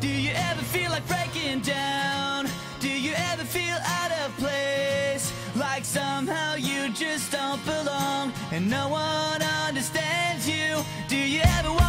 Do you ever feel like breaking down? Do you ever feel out of place? Like somehow you just don't belong and no one understands you? Do you ever